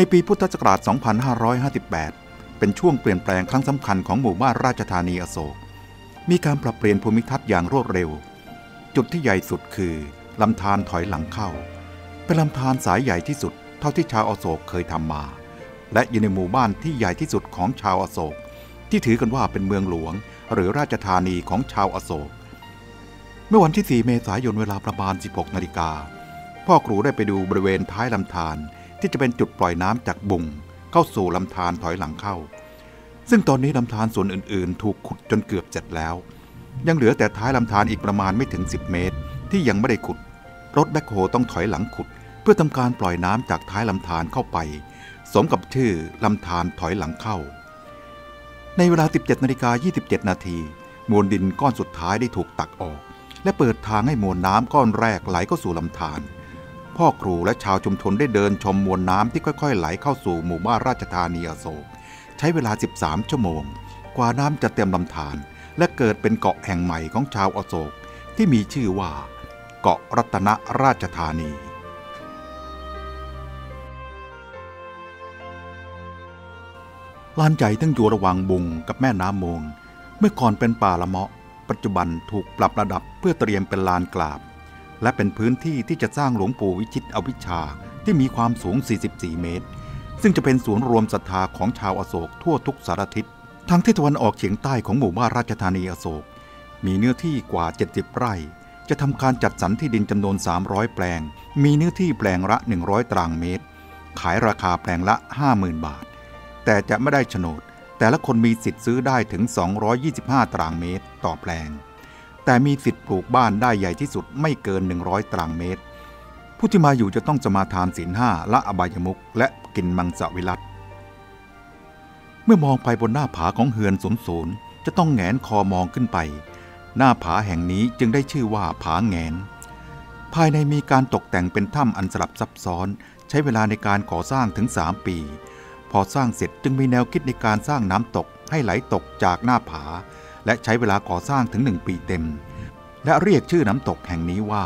ในปีพุทธศักราช 2558 เป็นช่วงเปลี่ยนแปลงครั้งสำคัญของหมู่บ้านราชธานีอโศก มีการปรับเปลี่ยนภูมิทัศน์อย่างรวดเร็ว จุดที่ใหญ่สุดคือลำธารถอยหลังเข้า เป็นลำธารสายใหญ่ที่สุดเท่าที่ชาวอโศกเคยทำมา และอยู่ในหมู่บ้านที่ใหญ่ที่สุดของชาวอโศก ที่ถือกันว่าเป็นเมืองหลวง หรือราชธานีของชาวอโศก เมื่อวันที่ 4 เมษายนเวลาประมาณ 16 นาฬิกาพ่อครูได้ไปดูบริเวณท้ายลำธาร ที่จะเป็นจุดปล่อยน้ำจากบุงเข้าสู่ลำธารถอยหลังเข้า ซึ่งตอนนี้ลำธารส่วนอื่นๆ ถูกขุดจนเกือบเสร็จแล้ว ยังเหลือแต่ท้ายลำธารอีกประมาณไม่ถึง 10 เมตร ที่ยังไม่ได้ขุด รถแบ็คโฮต้องถอยหลังขุด เพื่อทำการปล่อยน้ำจากท้ายลำธารเข้าไป สมกับชื่อลำธารถอยหลังเข้า ในเวลา 17นาฬิกา27 นาทีมวลดินก้อนสุดท้ายได้ถูกตักออก และเปิดทางให้มวลน้ำก้อนแรกไหลเข้าสู่ลำธาร พ่อครูและชาวชุมชนได้เดินชมมวลน้ำที่ค่อยๆ ไหลเข้าสู่หมู่บ้านราชธานีอโศก ใช้เวลา 13 ชั่วโมง กว่าน้ำจะเต็มลำธารและเกิดเป็นเกาะแห่งใหม่ของชาวอโศกที่มีชื่อว่า เกาะรัตนราชธานีลานใหญ่ตั้งอยู่ระหว่างบุงกับแม่น้ำมง เมื่อก่อนเป็นป่าละเมาะ ปัจจุบันถูกปรับระดับเพื่อเตรียมเป็นลานกราบ และเป็นพื้นที่ที่จะสร้างหลวงปู่วิชิตอวิชชาที่มีความสูง 44 เมตร ซึ่งจะเป็นศูนย์รวมศรัทธาของชาวอโศกทั่วทุกสารทิศทางทิศตะวันออกเฉียงใต้ของหมู่บ้านราชธานีอโศก มีเนื้อที่กว่า 70 ไร่ จะทำการจัดสรรที่ดินจำนวน 300 แปลง มีเนื้อที่แปลงละ 100 ตารางเมตร ขายราคาแปลงละ 50,000 บาท แต่จะไม่ได้โฉนด แต่ละคนมีสิทธิ์ซื้อได้ถึง 225 ตารางเมตร ต่อแปลง แต่มีสิทธิ์ปลูกบ้านได้ใหญ่ที่สุดไม่เกิน 100 ตารางเมตร ผู้ที่มาอยู่จะต้องสมาทานศีลห้าละอบายมุกและกินมังสวิรัตเมื่อมองไปบนหน้าผาของเฮือนสูนสนจะต้องแงนคอมองขึ้นไป หน้าผาแห่งนี้จึงได้ชื่อว่าผาแงน ภายในมีการตกแต่งเป็นถ้ำอันสลับซับซ้อน ใช้เวลาในการก่อสร้างถึง 3 ปี พอสร้างเสร็จจึงมีแนวคิดในการสร้างน้ำตกให้ไหลตกจากหน้าผา และใช้เวลาก่อสร้างถึง1ปีเต็ม และเรียกชื่อน้ำตกแห่งนี้ว่า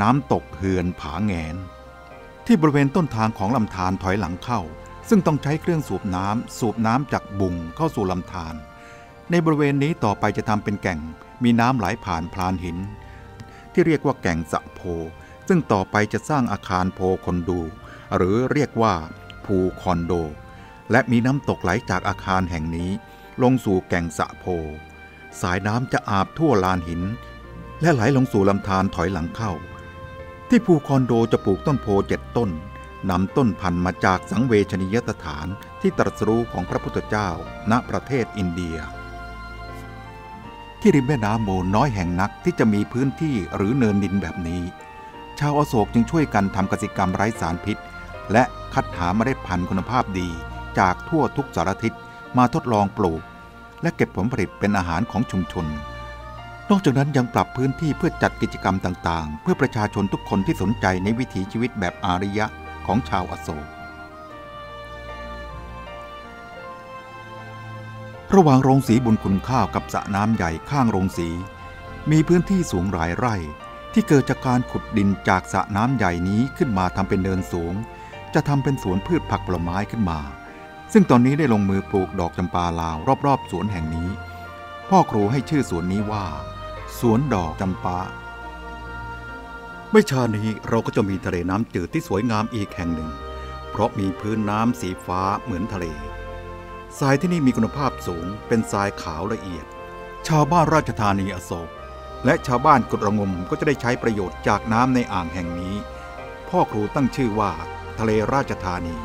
น้ำตกเฮือนผาแงน ที่บริเวณต้นทางของลำธารถอยหลังเข้า ซึ่งต้องใช้เครื่องสูบน้ำสูบน้ำจากบุงเข้าสู่ลำธารในบริเวณนี้ต่อไปจะทำเป็นแก่งมีน้ำไหลผ่านพลานหิน ที่เรียกว่าแก่งสะโพ ซึ่งต่อไปจะสร้างอาคารโพคอนโดหรือเรียกว่าภูคอนโด และมีน้ำตกไหลจากอาคารแห่งนี้ ลงสู่แก่งสะโพ สายน้ำจะอาบทั่วลานหิน และไหลลงสู่ลำธารถอยหลังเข้า ที่ภูคอนโดจะปลูกต้นโพเจ็ดต้นนำต้นพันธุ์มาจากสังเวชนียสถานที่ตรัสรู้ของพระพุทธเจ้า ณประเทศอินเดีย ที่ริมแม่น้ำโมน้อยแห่งนักที่จะมีพื้นที่หรือเนินดินแบบนี้ ชาวอโศกจึงช่วยกันทำกสิกรรมไร้สารพิษ และคัดหาเมล็ดพันธุ์คุณภาพดีจากทั่วทุกสารทิศมาทดลองปลูก และเก็บผลผลิตเป็นอาหารของชุมชน นอกจากนั้นยังปรับพื้นที่เพื่อจัดกิจกรรมต่างๆ เพื่อประชาชนทุกคนที่สนใจในวิถีชีวิตแบบอาริยะของชาวอโศกระหว่างโรงสีบุญคุณข้าวกับสระน้ำใหญ่ข้างโรงสี มีพื้นที่สูงหลายไร่ ที่เกิดจากการขุดดินจากสระน้ำใหญ่นี้ขึ้นมาทำเป็นเนินสูง จะทำเป็นสวนพืชผักผลไม้ขึ้นมา ซึ่งตอนนี้ได้ลงมือปลูกดอกจำปาลาวรอบๆสวนแห่งนี้ พ่อครูให้ชื่อสวนนี้ว่า สวนดอกจำปา ไม่ช้านี้เราก็จะมีทะเลน้ำจืดที่สวยงามอีกแห่งหนึ่ง เพราะมีพื้นน้ำสีฟ้าเหมือนทะเล ทรายที่นี่มีคุณภาพสูง เป็นทรายขาวละเอียด ชาวบ้านราชธานีอโศก และชาวบ้านกุดระงมก็จะได้ใช้ประโยชน์จากน้ำในอ่างแห่งนี้ พ่อครูตั้งชื่อว่า ทะเลราชธานี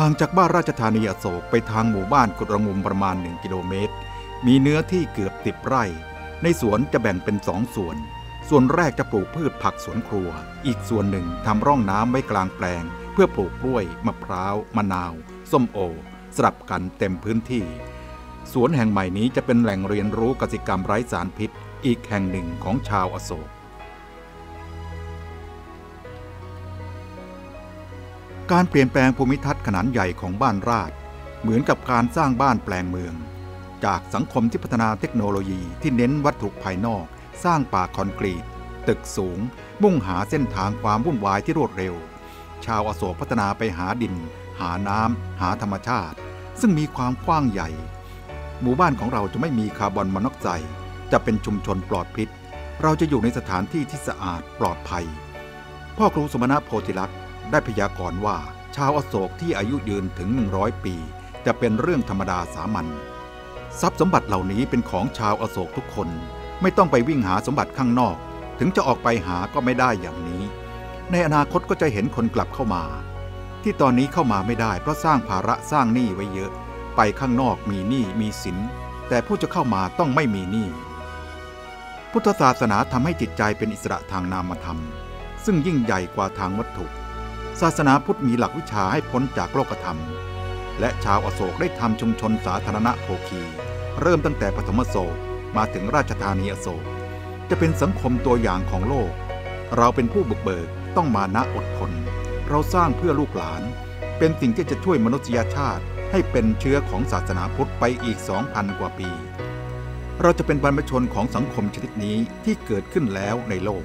ห่างจากบ้านราชธานีอโศกไปทางหมู่บ้านกุดระงมประมาณ 1 กิโลเมตร มีเนื้อที่เกือบติบไร่ ในสวนจะแบ่งเป็นสองส่วน ส่วนแรกจะปลูกพืชผักสวนครัว อีกส่วนหนึ่งทำร่องน้ำไว้กลางแปลง เพื่อปลูกกล้วย มะพร้าว มะนาว ส้มโอ สลับกันเต็มพื้นที่ สวนแห่งใหม่นี้จะเป็นแหล่งเรียนรู้กสิกรรมไร้สารพิษ อีกแห่งหนึ่งของชาวอโศก การเปลี่ยนแปลงภูมิทัศน์ขนาดใหญ่ของบ้านราษฎรเหมือนกับการสร้างบ้านแปลงเมือง จากสังคมที่พัฒนาเทคโนโลยีที่เน้นวัตถุภายนอก สร้างป่าคอนกรีต ตึกสูง มุ่งหาเส้นทางความวุ่นวายที่รวดเร็ว ชาวอโศกพัฒนาไปหาดิน หาน้ำหาธรรมชาติ ซึ่งมีความกว้างใหญ่ หมู่บ้านของเราจะไม่มีคาร์บอนมอนอกไซด์จะเป็นชุมชนปลอดพิษ เราจะอยู่ในสถานที่ที่สะอาดปลอดภัย พ่อครูสมณะโพธิลักษณ์ ได้พยากรณ์ว่า ชาวอโศกที่อายุยืนถึง 100 ปี จะเป็นเรื่องธรรมดาสามัญทรัพย์สมบัติเหล่านี้เป็นของชาวอโศกทุกคน ไม่ต้องไปวิ่งหาสมบัติข้างนอก ถึงจะออกไปหาก็ไม่ได้อย่างนี้ ในอนาคตก็จะเห็นคนกลับเข้ามา ที่ตอนนี้เข้ามาไม่ได้เพราะสร้างภาระสร้างหนี้ไว้เยอะ ไปข้างนอกมีหนี้มีสินแต่ผู้จะเข้ามาต้องไม่มีหนี้พุทธศาสนาทำให้จิตใจเป็นอิสระทางนามธรรม ซึ่งยิ่งใหญ่กว่าทางวัตถุ ศาสนาพุทธมีหลักวิชาให้พ้นจากโลกธรรม และชาวอโศกได้ทำชุมชนสาธารณะโภคี เริ่มตั้งแต่ปฐมโศกมาถึงราชธานีอโศก จะเป็นสังคมตัวอย่างของโลก เราเป็นผู้บุกเบิกต้องมานะอดทน เราสร้างเพื่อลูกหลาน เป็นสิ่งที่จะช่วยมนุษยชาติให้เป็นเชื้อของศาสนาพุทธไปอีก 2,000 กว่าปี เราจะเป็นบรรพชนของสังคมชนิดนี้ที่เกิดขึ้นแล้วในโลก